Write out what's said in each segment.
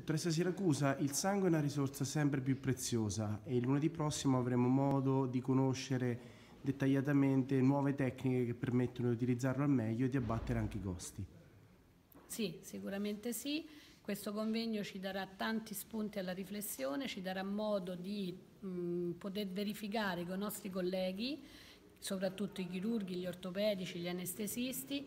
Dottoressa Siracusa, il sangue è una risorsa sempre più preziosa e lunedì prossimo avremo modo di conoscere dettagliatamente nuove tecniche che permettono di utilizzarlo al meglio e di abbattere anche i costi. Sì, sicuramente sì. Questo convegno ci darà tanti spunti alla riflessione, ci darà modo di mh, poter verificare con i nostri colleghi soprattutto i chirurghi, gli ortopedici, gli anestesisti,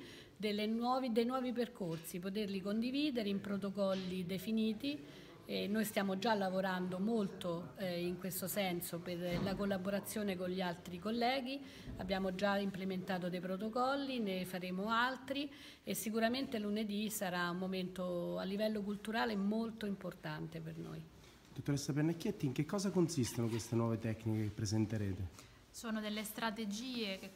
nuovi, dei nuovi percorsi, poterli condividere in protocolli definiti. E noi stiamo già lavorando molto eh, in questo senso per la collaborazione con gli altri colleghi, abbiamo già implementato dei protocolli, ne faremo altri e sicuramente lunedì sarà un momento a livello culturale molto importante per noi. Dottoressa Pennacchietti, in che cosa consistono queste nuove tecniche che presenterete? Sono delle strategie che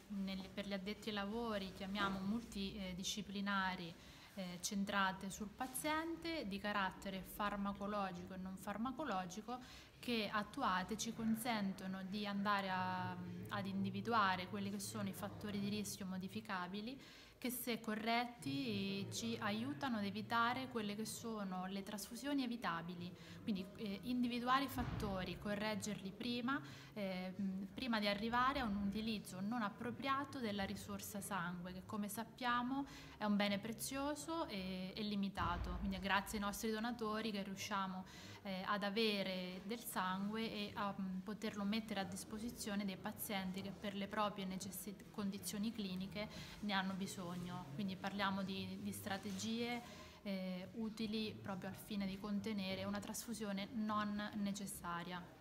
per gli addetti ai lavori chiamiamo multidisciplinari eh, centrate sul paziente di carattere farmacologico e non farmacologico che attuate ci consentono di andare a, ad individuare quelli che sono i fattori di rischio modificabili che se corretti ci aiutano ad evitare quelle che sono le trasfusioni evitabili, quindi eh, individuare i fattori, correggerli prima, eh, prima di arrivare a un utilizzo non appropriato della risorsa sangue, che come sappiamo è un bene prezioso e, e limitato, quindi è grazie ai nostri donatori che riusciamo eh, ad avere del sangue e a mh, poterlo mettere a disposizione dei pazienti che per le proprie condizioni cliniche ne hanno bisogno, quindi parliamo di, di strategie eh, utili proprio al fine di contenere una trasfusione non necessaria.